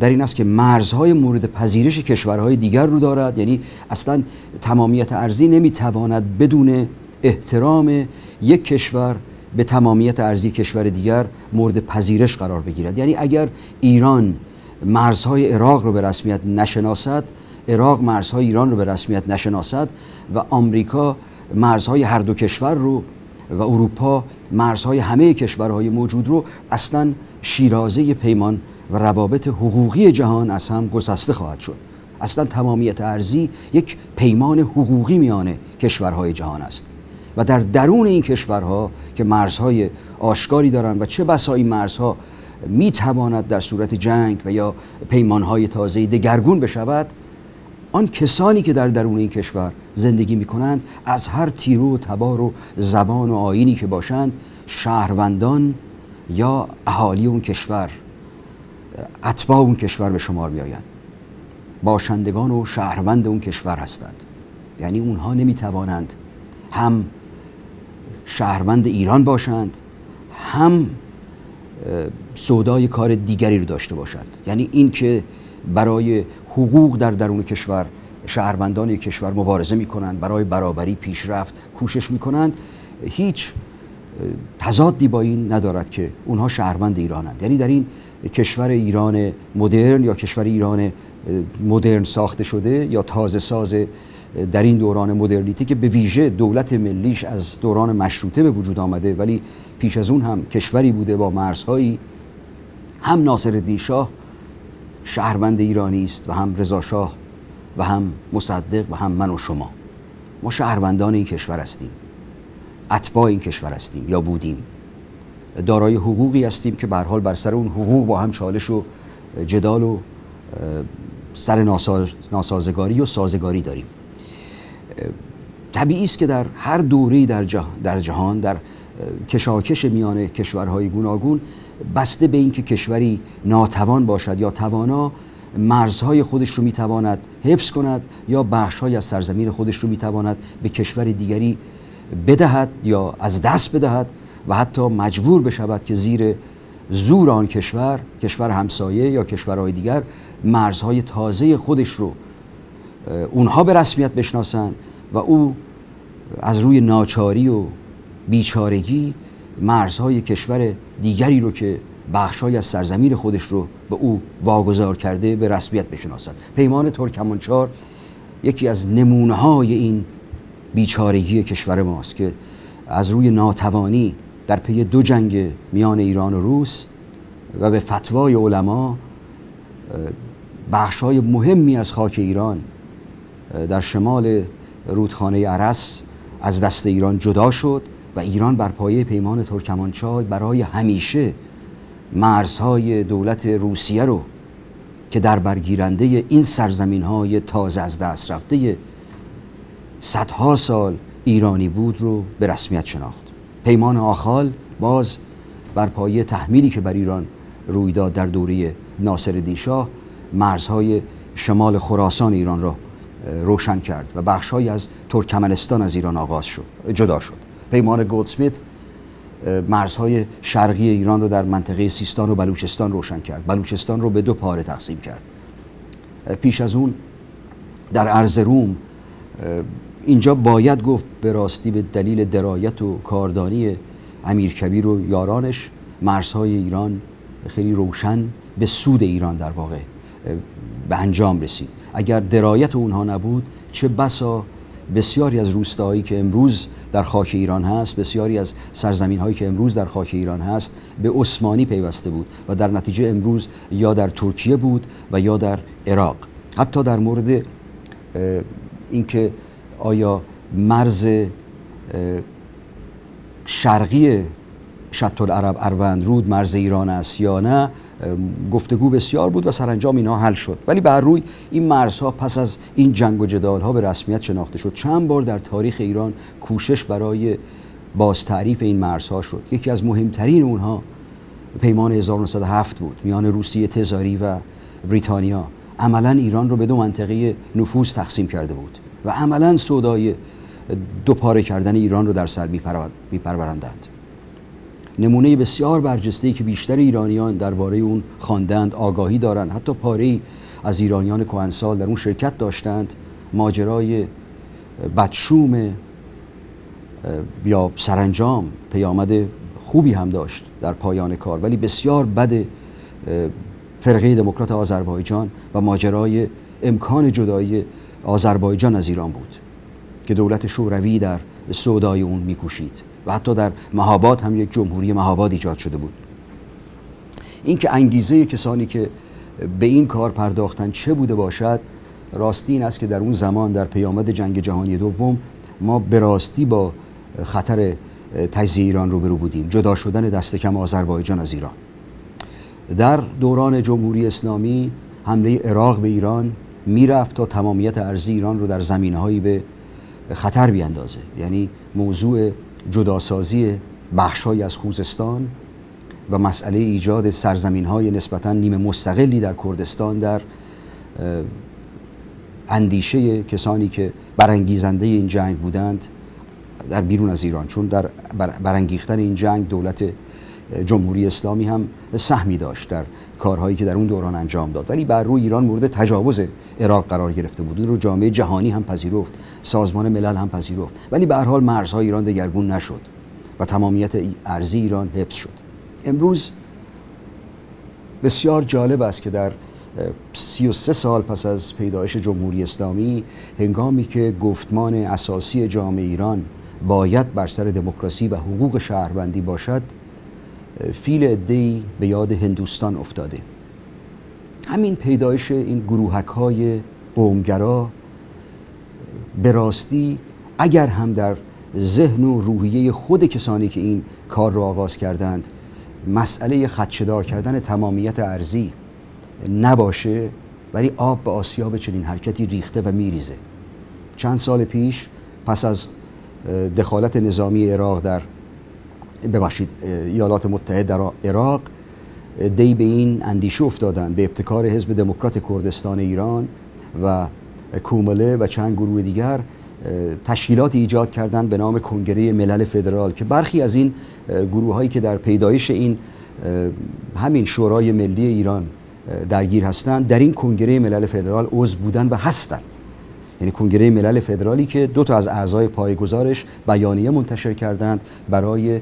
[SPEAKER 1] در این است که مرزهای مورد پذیرش کشورهای دیگر رو دارد. یعنی اصلا تمامیت ارزی نمی‌تواند بدون احترام یک کشور به تمامیت ارزی کشور دیگر مورد پذیرش قرار بگیرد. یعنی اگر ایران مرزهای عراق رو به رسمیت نشناسد عراق مرزهای ایران رو به رسمیت نشناسد و آمریکا مرزهای هر دو کشور رو و اروپا مرزهای همه کشورهای موجود رو اصلا شیرازه پیمان و روابط حقوقی جهان از هم گسسته خواهد شد. اصلا تمامیت ارزی یک پیمان حقوقی میان کشورهای جهان است. و در درون این کشورها که مرزهای آشکاری دارند و چه بسا این مرزها می تواند در صورت جنگ و یا پیمانهای تازه دگرگون بشود آن کسانی که در درون این کشور زندگی می کنند از هر تیرو و تبار و زبان و آینی که باشند شهروندان یا اهالی اون کشور اتباع اون کشور به شمار می آیند باشندگان و شهروند اون کشور هستند. یعنی اونها نمی توانند هم شهروند ایران باشند هم سودای کار دیگری رو داشته باشند. یعنی این که برای حقوق در درون کشور شهروندان کشور مبارزه می کنند برای برابری پیشرفت کوشش می کنند هیچ تضادی با این ندارد که اونها شهروند ایرانند. یعنی در این کشور ایران مدرن یا کشور ایران مدرن ساخته شده یا تازه ساز در این دوران مدرنیتی که به ویژه دولت ملیش از دوران مشروطه به وجود آمده ولی پیش از اون هم کشوری بوده با مرزهایی. هم ناصر شاه شهروند ایرانی است و هم رضا شاه و هم مصدق و هم من و شما. ما شهروندان این کشور هستیم. اتباع این کشور هستیم یا بودیم. دارای حقوقی هستیم که به بر سر اون حقوق با هم چالش و جدال و سر ناسازگاری و سازگاری داریم. طبیعی است که در هر دوره در, در جهان در کشاکش میان کشورهای گوناگون بسته به اینکه کشوری ناتوان باشد یا توانا مرزهای خودش رو می‌تواند حفظ کند یا بخشهای از سرزمین خودش رو می‌تواند به کشور دیگری بدهد یا از دست بدهد و حتی مجبور بشود که زیر زور آن کشور کشور همسایه یا کشورهای دیگر مرزهای تازه خودش رو اونها به رسمیت بشناسند و او از روی ناچاری و بیچارگی مرزهای کشور دیگری رو که بخشای از سرزمین خودش رو به او واگذار کرده به رسمیت بشناسد. پیمان ترکمانچار یکی از نمونه های این بیچارگی کشور ماست که از روی ناتوانی در پی دو جنگ میان ایران و روس و به فتوای علما بخشای مهمی از خاک ایران در شمال رودخانه عرس از دست ایران جدا شد و ایران بر پایه پیمان ترکمانچای برای همیشه مرزهای دولت روسیه رو که در برگیرنده این سرزمین های تازه از دست رفته صدها سال ایرانی بود رو به رسمیت شناخت. پیمان آخال باز بر پایه تحمیلی که بر ایران روی داد در دوره ناصر شاه مرزهای شمال خراسان ایران را روشن کرد و بخشهایی از ترکمنستان از ایران آغاز شد جدا شد. پیمان گولدسمیت مرزهای شرقی ایران رو در منطقه سیستان و بلوچستان روشن کرد. بلوچستان رو به دو پاره تقسیم کرد. پیش از اون در ارز روم اینجا باید گفت به راستی به دلیل درایت و کاردانی امیر کبیر و یارانش مرزهای ایران خیلی روشن به سود ایران در واقع به انجام رسید. اگر درایت اونها نبود چه بسا بسیاری از روستاهایی که امروز در خاک ایران هست بسیاری از سرزمین هایی که امروز در خاک ایران هست به عثمانی پیوسته بود و در نتیجه امروز یا در ترکیه بود و یا در عراق. حتی در مورد اینکه آیا مرز شرقی شط العرب اروند رود مرز ایران است یا نه گفتگو بسیار بود و سرانجام اینها حل شد. ولی بر روی این مرزها پس از این جنگ و جدال ها به رسمیت شناخته شد. چند بار در تاریخ ایران کوشش برای باز تعریف این مرزها شد. یکی از مهمترین اونها پیمان 1907 بود میان روسیه تزاری و بریتانیا. عملا ایران رو به دو منطقه نفوذ تقسیم کرده بود و عملا سودای دوپاره کردن ایران رو در سر میپروراندند. نمونه بسیار برجسته که بیشتر ایرانیان درباره اون خواندند آگاهی دارند. حتی پاره از ایرانیان کهنسال در اون شرکت داشتند. ماجرای بدشوم یا سرانجام پیامد خوبی هم داشت در پایان کار. ولی بسیار بد فرقه دموکرات آذربایجان و ماجرای امکان جدایی آذربایجان از ایران بود که دولت شوروی در سودای اون میکوشید. و حتی در مهاباد هم یک جمهوری مهاباد ایجاد شده بود. این که انگیزه کسانی که به این کار پرداختن چه بوده باشد راستی این است که در اون زمان در پیامد جنگ جهانی دوم ما به راستی با خطر تجزیه ایران روبرو بودیم جدا شدن دست کم آذربایجان از ایران. در دوران جمهوری اسلامی حمله عراق به ایران می‌رفت تا تمامیت ارزی ایران رو در زمینهایی به خطر بیاندازه. یعنی موضوع جداسازی بخشهایی از خوزستان و مسئله ایجاد سرزمین های نسبتا نیمه مستقلی در کردستان در اندیشه کسانی که برانگیزنده این جنگ بودند در بیرون از ایران چون در برانگیختن این جنگ دولت جمهوری اسلامی هم سهمی داشت در کارهایی که در اون دوران انجام داد. ولی بر روی ایران مورد تجاوز عراق قرار گرفته بود. رو جامعه جهانی هم پذیرفت. سازمان ملل هم پذیرفت. ولی به هر حال مرزهای ایران دگرگون نشد و تمامیت ارزی ایران حفظ شد. امروز بسیار جالب است که در 33 سال پس از پیدایش جمهوری اسلامی هنگامی که گفتمان اساسی جامعه ایران باید بر سر دموکراسی و حقوق شهروندی باشد فیل ادهی به یاد هندوستان افتاده. همین پیدایش این گروهک های قومگرا به راستی اگر هم در ذهن و روحیه خود کسانی که این کار را آغاز کردند مسئله خدشدار کردن تمامیت ارزی نباشه ولی آب به آسیاب چنین حرکتی ریخته و میریزه. چند سال پیش پس از دخالت نظامی عراق در ببخشید ایالات متحد در عراق دی به این اندیشه افتادن به ابتکار حزب دموکرات کردستان ایران و کومله و چند گروه دیگر تشکیلات ایجاد کردند به نام کنگره ملل فدرال که برخی از این گروه هایی که در پیدایش این همین شورای ملی ایران درگیر هستند در این کنگره ملل فدرال عضو بودن و هستند. یعنی کنگره ملل فدرالی که دو تا از اعضای پایگزارش بیانیه منتشر کردند برای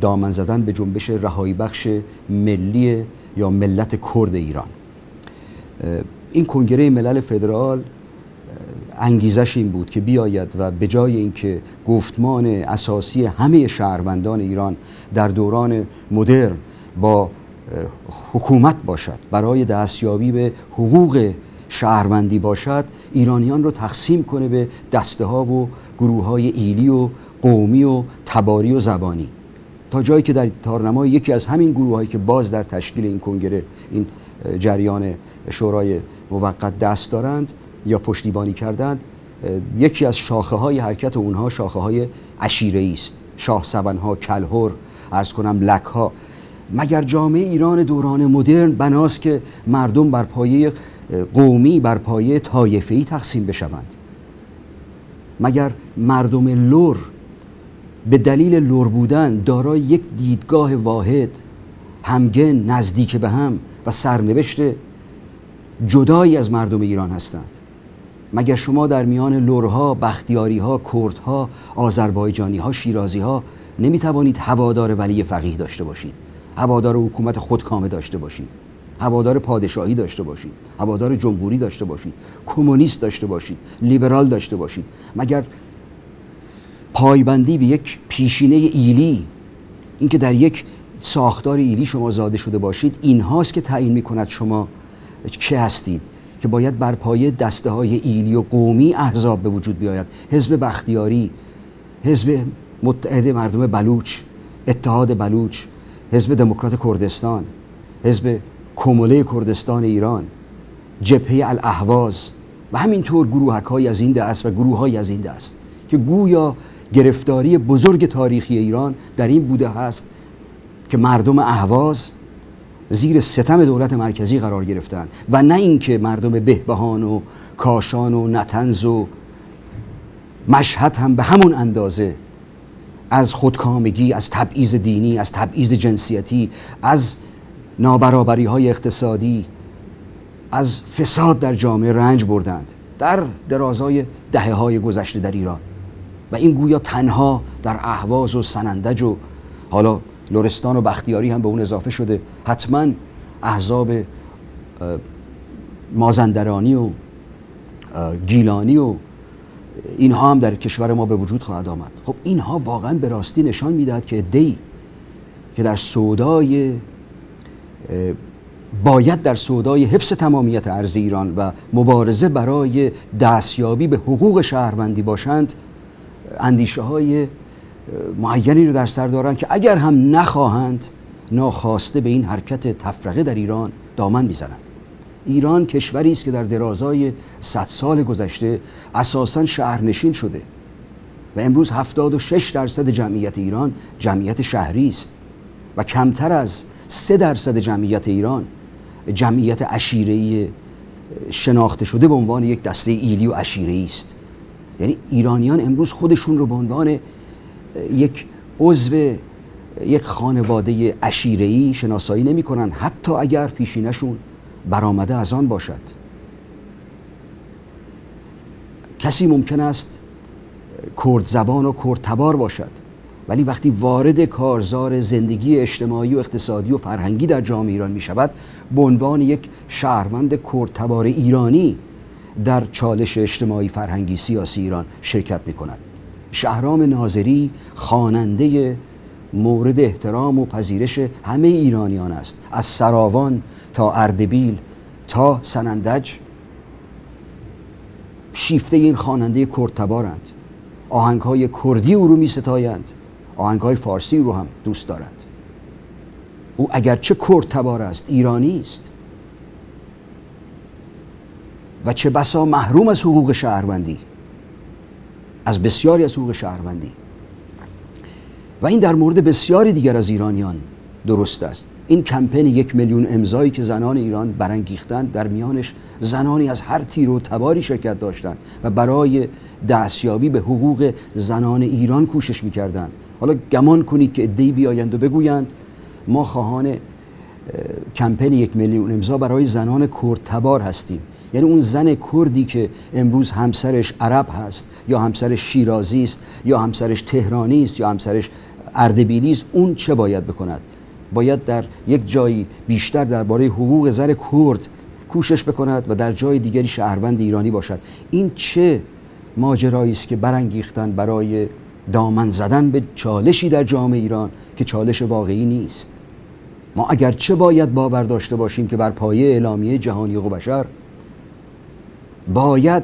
[SPEAKER 1] دامن زدن به جنبش رهایی بخش ملی یا ملت کرد ایران. این کنگره ملل فدرال انگیزش این بود که بیاید و به جای اینکه گفتمان اساسی همه شهروندان ایران در دوران مدرن با حکومت باشد برای دستیابی به حقوق شهروندی باشد ایرانیان رو تقسیم کنه به دسته ها و گروه های ایلی و قومی و تباری و زبانی. تا جایی که در تارنمای یکی از همین گروه هایی که باز در تشکیل این کنگره این جریان شورای موقت دست دارند یا پشتیبانی کردند یکی از شاخه های حرکت اونها شاخه های عشیره است. شاه سبن ها کلهر ارز کنم لک ها مگر جامعه ایران دوران مدرن بناست که مردم بر پایه قومی بر پایه طایفه‌ای تقسیم بشوند؟ مگر مردم لور به دلیل لور بودن دارای یک دیدگاه واحد همگن نزدیک به هم و سرنوشت جدایی از مردم ایران هستند. مگر شما در میان لورها، بختیاریها، کردها، آذربایجانیها، شیرازیها نمی توانید هوادار ولی فقیه داشته باشید؟ هوادار حکومت خودکامه داشته باشید؟ هوادار پادشاهی داشته باشید؟ هوادار جمهوری داشته باشید؟ کمونیست داشته باشید؟ لیبرال داشته باشید؟ مگر پایبندی به یک پیشینه ایلی اینکه در یک ساختار ایلی شما زاده شده باشید این هاست که تعیین می کند شما چه هستید که باید بر پایه دسته های ایلی و قومی احزاب به وجود بیاید. حزب بختیاری حزب متحد مردم بلوچ اتحاد بلوچ حزب دموکرات کردستان حزب کموله کردستان ایران جبهه الاهواز. و همینطور گروهک های از این دست و گروه های از این دست که گویا گرفتاری بزرگ تاریخی ایران در این بوده هست که مردم اهواز زیر ستم دولت مرکزی قرار گرفتند و نه اینکه مردم بهبهان و کاشان و نتنز و مشهد هم به همون اندازه از خودکامگی از تبعیض دینی از تبعیض جنسیتی از نابرابری های اقتصادی از فساد در جامعه رنج بردند در درازای دهه های گذشته در ایران. و این گویا تنها در اهواز و سنندج و حالا لورستان و بختیاری هم به اون اضافه شده. حتما احزاب مازندرانی و گیلانی و اینها هم در کشور ما به وجود خواهد آمد. خب اینها واقعا به راستی نشان می‌دهد که دی که در سودای باید در سودای حفظ تمامیت ارز ایران و مبارزه برای دستیابی به حقوق شهروندی باشند اندیشه های معینی رو در سر دارند که اگر هم نخواهند ناخواسته به این حرکت تفرقه در ایران دامن می‌زنند. ایران کشوری است که در درازای صد سال گذشته اساسا شهرنشین شده و امروز 76 درصد جمعیت ایران جمعیت شهری است و کمتر از 3 درصد جمعیت ایران جمعیت عشیره‌ای شناخته شده به عنوان یک دسته ایلی و عشیره‌ای است. یعنی ایرانیان امروز خودشون رو به عنوان یک عضو یک خانواده عشیره‌ای شناسایی نمی‌کنن حتی اگر پیشینشون برآمده از آن باشد. کسی ممکن است کرد زبان و کرد تبار باشد ولی وقتی وارد کارزار زندگی اجتماعی و اقتصادی و فرهنگی در جامعه ایران می شود به عنوان یک شهروند کردتبار ایرانی در چالش اجتماعی فرهنگی سیاسی ایران شرکت می کند شهرام ناظری خواننده مورد احترام و پذیرش همه ایرانیان است. از سراوان تا اردبیل تا سنندج شیفته این خواننده کردتبارند. آهنگ های کردی او رو می ستایند آهنگ های فارسی رو هم دوست دارند. او اگرچه کردتبار است ایرانی است. و چه بسا محروم از حقوق شهروندی از بسیاری از حقوق شهروندی. و این در مورد بسیاری دیگر از ایرانیان درست است. این کمپین یک میلیون امضایی که زنان ایران برانگیختند در میانش زنانی از هر تیر و تباری شرکت داشتند و برای دستیابی به حقوق زنان ایران کوشش می‌کردند. حالا گمان کنید که ادهی بیایند و بگویند ما خواهان کمپین یک میلیون امضا برای زنان کرد تبار هستیم. یعنی اون زن کردی که امروز همسرش عرب هست یا همسرش شیرازی است یا همسرش تهرانی است یا همسرش اردبیلی است اون چه باید بکند؟ باید در یک جایی بیشتر درباره حقوق زن کرد کوشش بکند و در جای دیگری شهروند ایرانی باشد. این چه ماجرایی است که برانگیختن برای دامن زدن به چالشی در جامعه ایران که چالش واقعی نیست؟ ما اگرچه باید باور داشته باشیم که بر پایه اعلامیه جهانی حقوق بشر باید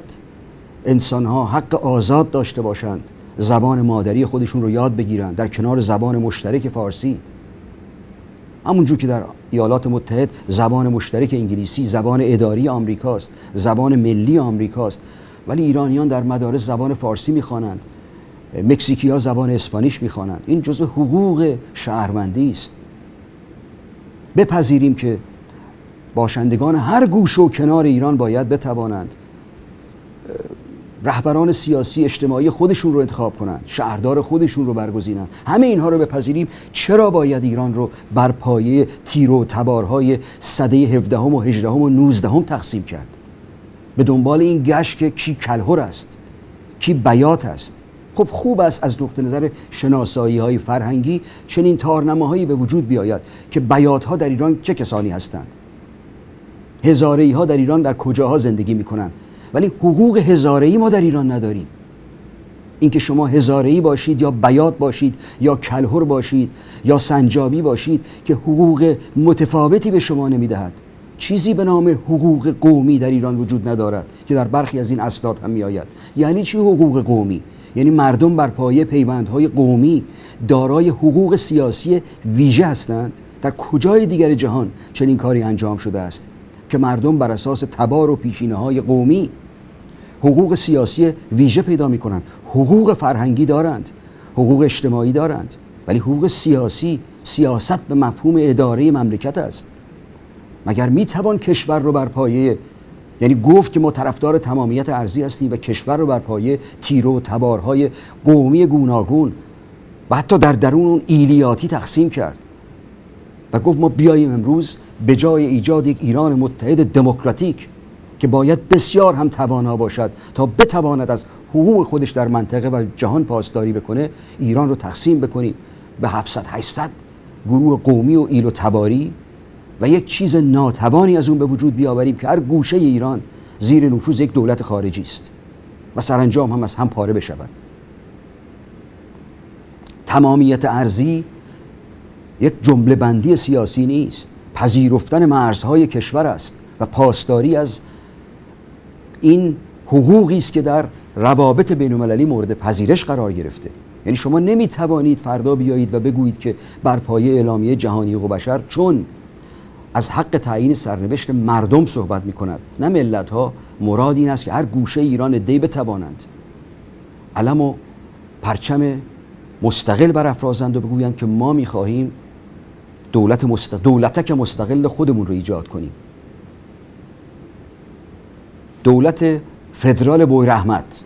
[SPEAKER 1] انسان ها حق آزاد داشته باشند زبان مادری خودشون رو یاد بگیرند در کنار زبان مشترک فارسی. همونجور که در ایالات متحد زبان مشترک انگلیسی زبان اداری آمریکاست زبان ملی آمریکاست ولی ایرانیان در مدارس زبان فارسی می‌خوانند مکزیکی ها زبان اسپانیش می‌خوانند. این جزء حقوق شهروندی است. بپذیریم که باشندگان هر گوش و کنار ایران باید بتوانند رهبران سیاسی اجتماعی خودشون رو انتخاب کنند شهردار خودشون رو برگزینند همه اینها رو بپذیریم. چرا باید ایران رو بر پایه تیر و تبارهای صده 17 و 18 و 19 تقسیم کرد؟ به دنبال این گشت که کی کلهر است کی بیات است. خب خوب است از نقطه نظر شناسایی های فرهنگی چنین تارنماهایی به وجود بیاید که بیات ها در ایران چه کسانی هستند؟ هزاره ها در ایران در کجاها زندگی می کنند ولی حقوق هزاره ای ما در ایران نداریم. اینکه شما هزاره ای باشید یا بیات باشید یا کلهر باشید یا سنجابی باشید که حقوق متفاوتی به شما نمی‌دهد. چیزی به نام حقوق قومی در ایران وجود ندارد که در برخی از این اسناد هم میآید. یعنی چی حقوق قومی؟ یعنی مردم بر پایه پیوندهای قومی دارای حقوق سیاسی ویژه هستند. در کجای دیگر جهان چنین کاری انجام شده است؟ که مردم بر اساس تبار و پیشینه های قومی حقوق سیاسی ویژه پیدا می کنند حقوق فرهنگی دارند. حقوق اجتماعی دارند. ولی حقوق سیاسی سیاست به مفهوم اداره مملکت است. مگر می توان کشور رو بر پایه یعنی گفت که ما طرفدار تمامیت ارزی هستیم و کشور رو بر پایه تیر و تبارهای قومی گوناگون و حتی در درون اون ایلیاتی تقسیم کرد. و گفت ما بیاییم امروز به جای ایجاد یک ایران متحد دموکراتیک که باید بسیار هم توانا باشد تا بتواند از حقوق خودش در منطقه و جهان پاسداری بکنه ایران رو تقسیم بکنیم به 700 800 گروه قومی و ایل و تباری و یک چیز ناتوانی از اون به وجود بیاوریم که هر گوشه ایران زیر نفوذ یک دولت خارجی است و سرانجام هم از هم پاره بشود. تمامیت ارزی یک جمله بندی سیاسی نیست پذیرفتن مرزهای کشور است و پاسداری از این حقوقی است که در روابط بین المللی مورد پذیرش قرار گرفته. یعنی شما نمی توانید فردا بیایید و بگویید که بر پایه اعلامیه جهانی حقوق بشر چون از حق تعیین سرنوشت مردم صحبت می کند نه ملت ها مراد این است که هر گوشه ایران دی بتوانند علم و پرچم مستقل برافرازند و بگویند که ما می خواهیم دولت مست... دولتک مستقل خودمون رو ایجاد کنیم. دولت فدرال بوی رحمت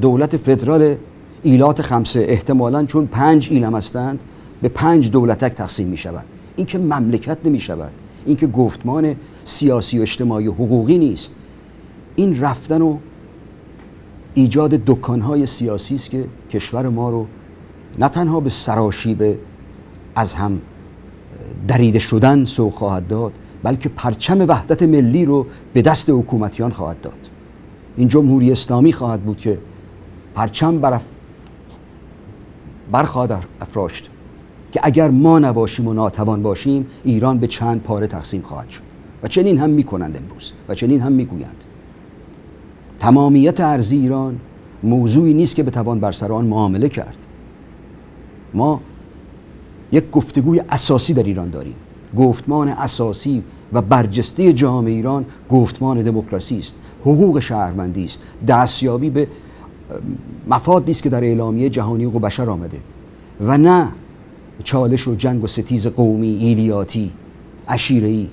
[SPEAKER 1] دولت فدرال ایلات خمسه. احتمالا چون پنج ایلم هستند به پنج دولتک تقسیم می شود. این که مملکت نمی شود. این که گفتمان سیاسی و اجتماعی و حقوقی نیست. این رفتن و ایجاد دکانهای سیاسی است که کشور ما رو نه تنها به سراشیب از هم دریده شدن سوق خواهد داد بلکه پرچم وحدت ملی رو به دست حکومتیان خواهد داد. این جمهوری اسلامی خواهد بود که پرچم برف برخواهد افراشت که اگر ما نباشیم و ناتوان باشیم ایران به چند پاره تقسیم خواهد شد و چنین هم می‌کنند امروز و چنین هم می‌گویند. تمامیت ارزی ایران موضوعی نیست که بتوان بر سر آن معامله کرد. ما یک گفتگوی اساسی در ایران داریم. گفتمان اساسی و برجسته جامعه ایران گفتمان دموکراسی است. حقوق شهروندی است. دستیابی به مفاد نیست که در اعلامیه جهانی حقوق بشر آمده. و نه چالش و جنگ و ستیز قومی ایلیاتی ای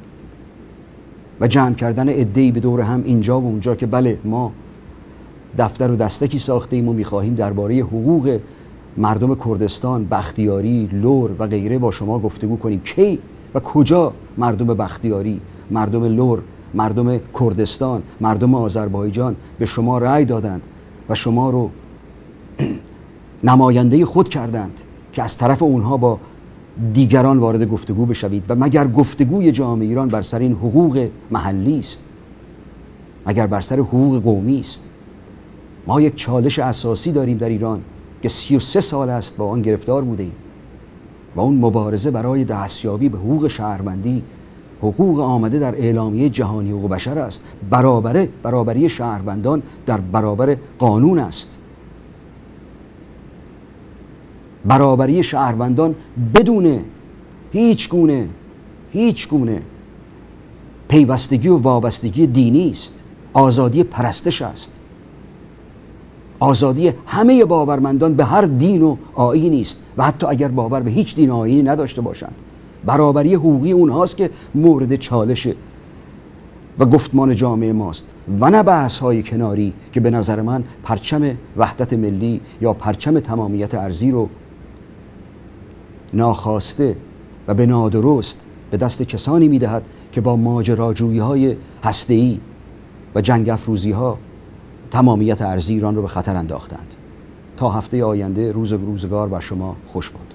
[SPEAKER 1] و جمع کردن عده‌ای به دور هم اینجا و اونجا که بله ما دفتر و دستکی ساخته ایم و می‌خواهیم درباره حقوق مردم کردستان بختیاری لور و غیره با شما گفتگو کنیم. کی و کجا مردم بختیاری مردم لور مردم کردستان مردم آذربایجان به شما رأی دادند و شما رو نماینده خود کردند که از طرف اونها با دیگران وارد گفتگو بشوید. و مگر گفتگوی جامعه ایران بر سر این حقوق محلی است؟ مگر بر سر حقوق قومی است؟ ما یک چالش اساسی داریم در ایران که 33 سال است با آن گرفتار بودیم و اون مبارزه برای دستیابی به حقوق شهروندی حقوق آمده در اعلامیه جهانی حقوق بشر است. برابره برابری شهروندان در برابر قانون است. برابری شهروندان بدون هیچ گونه هیچ گونه پیوستگی و وابستگی دینی است. آزادی پرستش است. آزادی همه باورمندان به هر دین و آیینی است و حتی اگر باور به هیچ دین و آیینی نداشته باشند. برابری حقوقی اونهاست که مورد چالش و گفتمان جامعه ماست و نه بحث های کناری که به نظر من پرچم وحدت ملی یا پرچم تمامیت ارزی رو ناخواسته و به نادرست به دست کسانی می‌دهد که با ماجراجویی های هسته‌ای و جنگ افروزی ها تمامیت ارزی ایران رو به خطر انداختند. تا هفته آینده روز روزگار بر شما خوش باد.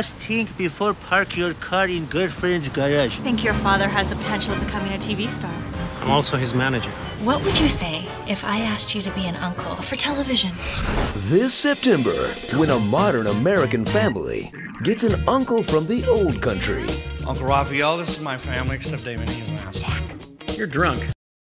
[SPEAKER 4] Must think before park your car in girlfriend's garage.
[SPEAKER 5] I think your father has the potential of becoming a TV star.
[SPEAKER 6] I'm also his manager.
[SPEAKER 5] What would you say if I asked you to be an uncle for television?
[SPEAKER 7] This September, when a modern American family gets an uncle from the old country.
[SPEAKER 8] Uncle Raphael, this is my family, except Damon, he's an ass.
[SPEAKER 5] Jack.
[SPEAKER 6] You're drunk.